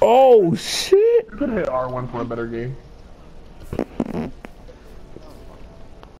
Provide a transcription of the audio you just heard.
Oh shit! You could hit R1 for a better game.